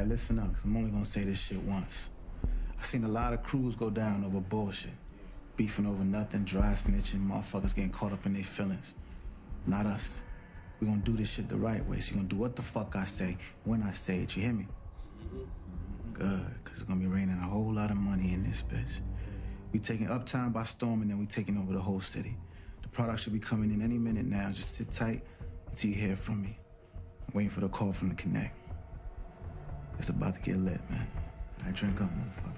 right, listen up, because I'm only going to say this shit once. I seen a lot of crews go down over bullshit. Beefing over nothing, dry snitching, motherfuckers getting caught up in their feelings. Not us. we gonna do this shit the right way. So you gonna do what the fuck I say when I say it. You hear me? Good, because it's gonna be raining a whole lot of money in this bitch. We taking Uptown by storm and then we taking over the whole city. The product should be coming in any minute now. Just sit tight until you hear from me. I'm waiting for the call from the Connect. About to get lit, man. I drink up, motherfucker.